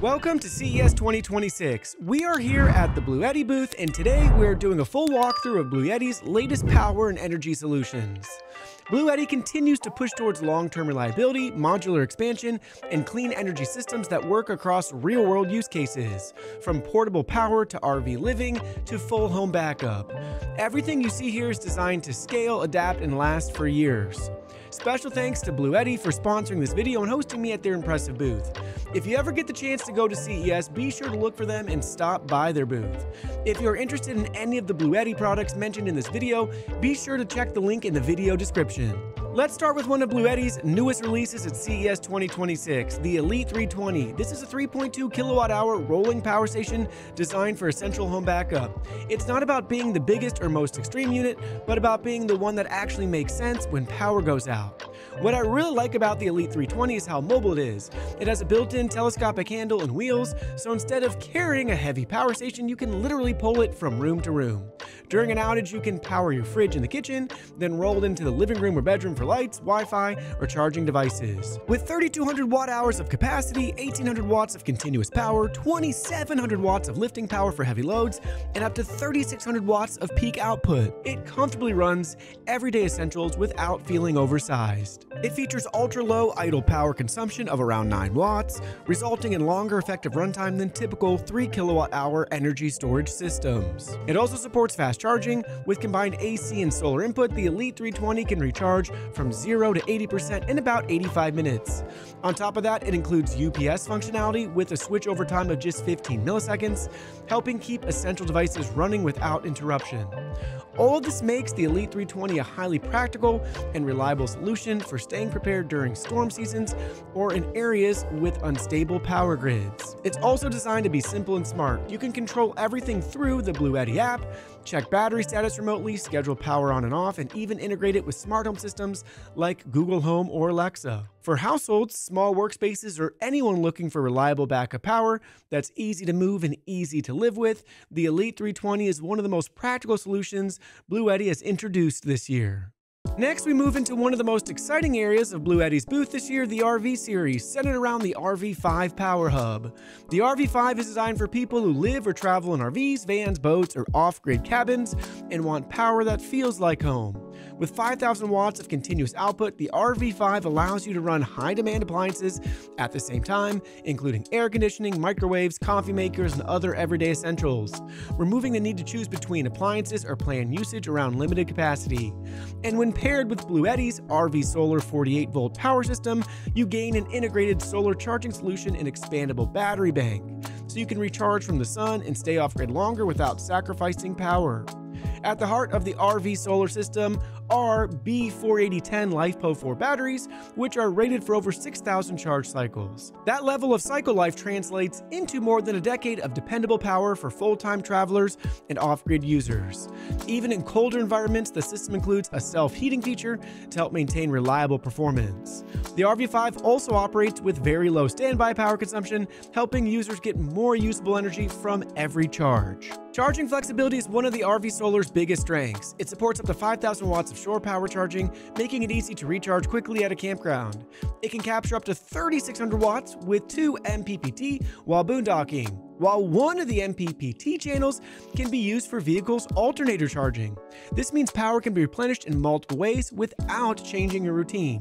Welcome to CES 2026. We are here at the Bluetti booth, and today we're doing a full walkthrough of Bluetti's latest power and energy solutions. Bluetti continues to push towards long-term reliability, modular expansion, and clean energy systems that work across real-world use cases, from portable power to RV living to full home backup. Everything you see here is designed to scale, adapt, and last for years. Special thanks to Bluetti for sponsoring this video and hosting me at their impressive booth. If you ever get the chance to go to CES, be sure to look for them and stop by their booth. If you're interested in any of the Bluetti products mentioned in this video, be sure to check the link in the video description. Let's start with one of Bluetti's newest releases at CES 2026, the Elite 320. This is a 3.2 kilowatt hour rolling power station designed for essential home backup. It's not about being the biggest or most extreme unit, but about being the one that actually makes sense when power goes out. What I really like about the Elite 320 is how mobile it is. It has a built-in telescopic handle and wheels, so instead of carrying a heavy power station, you can literally pull it from room to room. During an outage, you can power your fridge in the kitchen, then roll into the living room or bedroom for lights, Wi-Fi, or charging devices. With 3200 watt hours of capacity, 1800 watts of continuous power, 2700 watts of lifting power for heavy loads, and up to 3600 watts of peak output, it comfortably runs everyday essentials without feeling oversized. It features ultra-low idle power consumption of around 9 watts, resulting in longer effective runtime than typical 3 kilowatt hour energy storage systems. It also supports fast charging. With combined AC and solar input, the Elite 320 can recharge from 0 to 80% in about 85 minutes. On top of that, it includes UPS functionality with a switchover time of just 15 milliseconds, helping keep essential devices running without interruption. All of this makes the Elite 320 a highly practical and reliable solution for staying prepared during storm seasons or in areas with unstable power grids. It's also designed to be simple and smart. You can control everything through the Bluetti app, check battery status remotely, schedule power on and off, and even integrate it with smart home systems like Google Home or Alexa. For households, small workspaces, or anyone looking for reliable backup power that's easy to move and easy to live with, the Elite 320 is one of the most practical solutions Bluetti has introduced this year. Next, we move into one of the most exciting areas of Bluetti's booth this year, the RV series, centered around the RV5 Power Hub. The RV5 is designed for people who live or travel in RVs, vans, boats, or off-grid cabins and want power that feels like home. With 5,000 watts of continuous output, the RV5 allows you to run high-demand appliances at the same time, including air conditioning, microwaves, coffee makers, and other everyday essentials, removing the need to choose between appliances or plan usage around limited capacity. And when paired with Bluetti's RV Solar 48 volt power system, you gain an integrated solar charging solution and expandable battery bank, so you can recharge from the sun and stay off grid longer without sacrificing power. At the heart of the RV solar system are B48010 LiFePO4 batteries, which are rated for over 6,000 charge cycles. That level of cycle life translates into more than a decade of dependable power for full-time travelers and off-grid users. Even in colder environments, the system includes a self-heating feature to help maintain reliable performance. The RV5 also operates with very low standby power consumption, helping users get more usable energy from every charge. Charging flexibility is one of the RV Solar's biggest strengths. It supports up to 5,000 watts of shore power charging, making it easy to recharge quickly at a campground. It can capture up to 3,600 watts with two MPPT while boondocking, while one of the MPPT channels can be used for vehicles alternator charging. This means power can be replenished in multiple ways without changing your routine.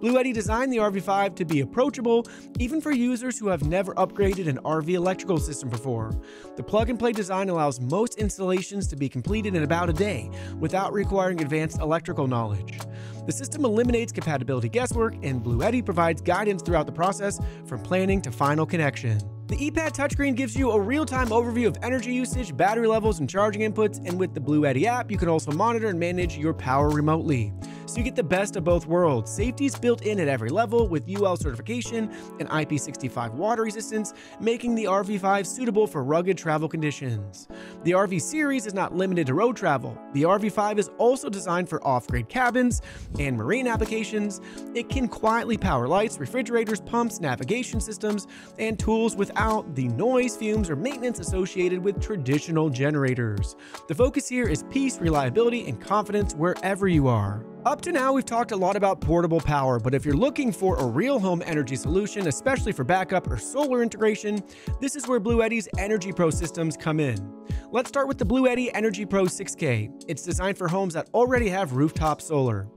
Bluetti designed the RV5 to be approachable even for users who have never upgraded an RV electrical system before. The plug-and-play design allows most installations to be completed in about a day without requiring advanced electrical knowledge. The system eliminates compatibility guesswork, and Bluetti provides guidance throughout the process from planning to final connection. The ePad touchscreen gives you a real-time overview of energy usage, battery levels, and charging inputs, and with the Bluetti app, you can also monitor and manage your power remotely so you get the best of both worlds. Safety is built in at every level with UL certification and IP65 water resistance, making the RV5 suitable for rugged travel conditions. The RV series is not limited to road travel. The RV5 is also designed for off-grid cabins and marine applications. It can quietly power lights, refrigerators, pumps, navigation systems, and tools without the noise, fumes, or maintenance associated with traditional generators. The focus here is peace, reliability, and confidence wherever you are. Up to now, we've talked a lot about portable power, but if you're looking for a real home energy solution, especially for backup or solar integration, this is where Bluetti's Energy Pro systems come in. Let's start with the Bluetti Energy Pro 6K. It's designed for homes that already have rooftop solar.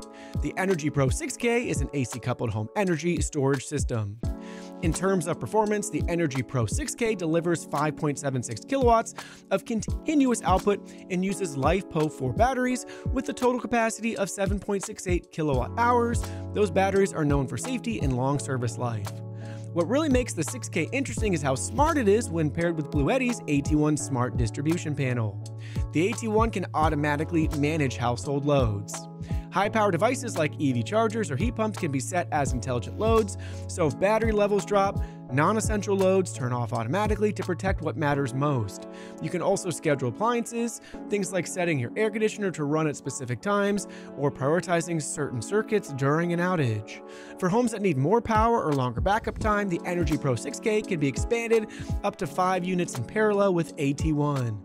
The Energy Pro 6K is an AC coupled home energy storage system. In terms of performance, the Energy Pro 6K delivers 5.76 kilowatts of continuous output and uses LiFePO 4 batteries with a total capacity of 7.68 kilowatt hours. Those batteries are known for safety and long service life. What really makes the 6K interesting is how smart it is when paired with Bluetti's AT1 Smart Distribution Panel. The AT1 can automatically manage household loads. High power devices like EV chargers or heat pumps can be set as intelligent loads, so if battery levels drop, Non essential loads turn off automatically to protect what matters most. You can also schedule appliances, things like setting your air conditioner to run at specific times or prioritizing certain circuits during an outage. For homes that need more power or longer backup time, the Energy Pro 6K can be expanded up to 5 units in parallel with AT1.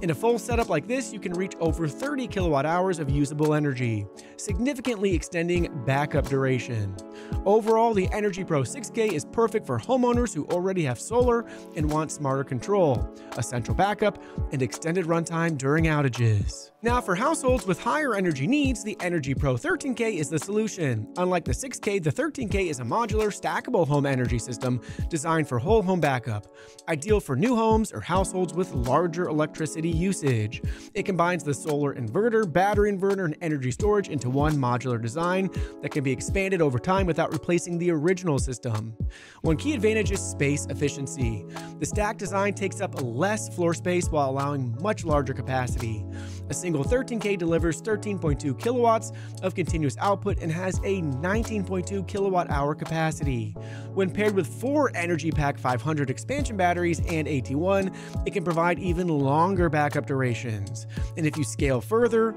In a full setup like this, you can reach over 30 kilowatt hours of usable energy, significantly extending backup duration. Overall, the Energy Pro 6K is perfect for home homeowners who already have solar and want smarter control, a central backup, and extended runtime during outages. Now, for households with higher energy needs, the Energy Pro 13K is the solution. Unlike the 6K, the 13K is a modular, stackable home energy system designed for whole home backup, ideal for new homes or households with larger electricity usage. It combines the solar inverter, battery inverter, and energy storage into one modular design that can be expanded over time without replacing the original system. One key advantage advantage is space efficiency. The stack design takes up less floor space while allowing much larger capacity. A single 13K delivers 13.2 kilowatts of continuous output and has a 19.2 kilowatt hour capacity. When paired with four Energy Pack 500 expansion batteries and AT1, it can provide even longer backup durations. And if you scale further,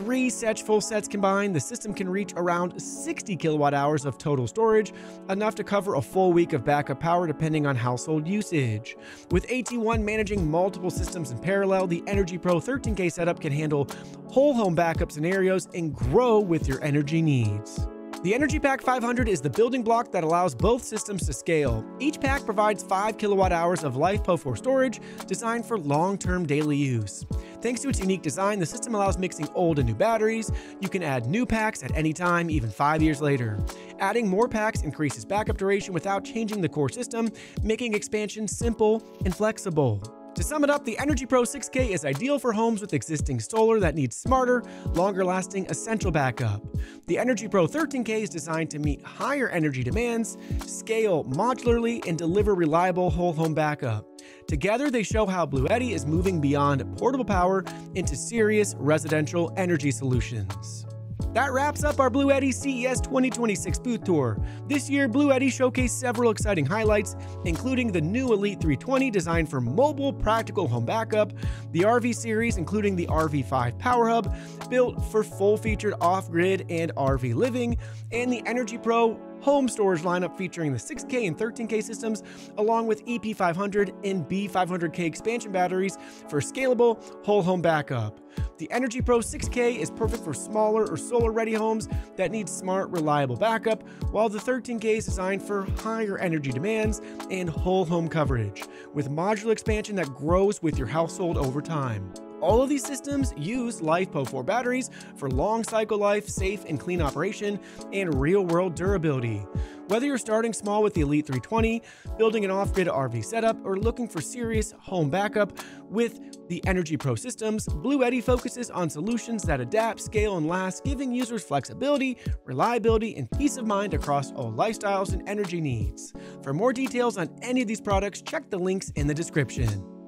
three such full sets combined, the system can reach around 60 kilowatt hours of total storage, enough to cover a full week of backup power depending on household usage. With AT1 managing multiple systems in parallel, the Energy Pro 13K setup can handle whole home backup scenarios and grow with your energy needs. The Energy Pack 500 is the building block that allows both systems to scale. Each pack provides 5 kilowatt hours of LiFePO 4 storage designed for long-term daily use. Thanks to its unique design, the system allows mixing old and new batteries. You can add new packs at any time, even 5 years later. Adding more packs increases backup duration without changing the core system, making expansion simple and flexible. To sum it up, the Energy Pro 6K is ideal for homes with existing solar that needs smarter, longer lasting essential backup. The Energy Pro 13K is designed to meet higher energy demands, scale modularly, and deliver reliable whole home backup. Together, they show how Bluetti is moving beyond portable power into serious residential energy solutions. That wraps up our Bluetti CES 2026 booth tour. This year, Bluetti showcased several exciting highlights, including the new Elite 320 designed for mobile practical home backup, the RV series including the RV5 Power Hub, built for full-featured off-grid and RV living, and the Energy Pro home storage lineup featuring the 6K and 13K systems, along with EP500 and B500K expansion batteries for scalable whole home backup. The Energy Pro 6K is perfect for smaller or solar ready homes that need smart, reliable backup, while the 13K is designed for higher energy demands and whole home coverage, with modular expansion that grows with your household over time. All of these systems use LiFePO 4 batteries for long cycle life, safe and clean operation, and real world durability. Whether you're starting small with the Elite 320, building an off grid RV setup, or looking for serious home backup with the Energy Pro systems, Bluetti focuses on solutions that adapt, scale, and last, giving users flexibility, reliability, and peace of mind across all lifestyles and energy needs. For more details on any of these products, check the links in the description.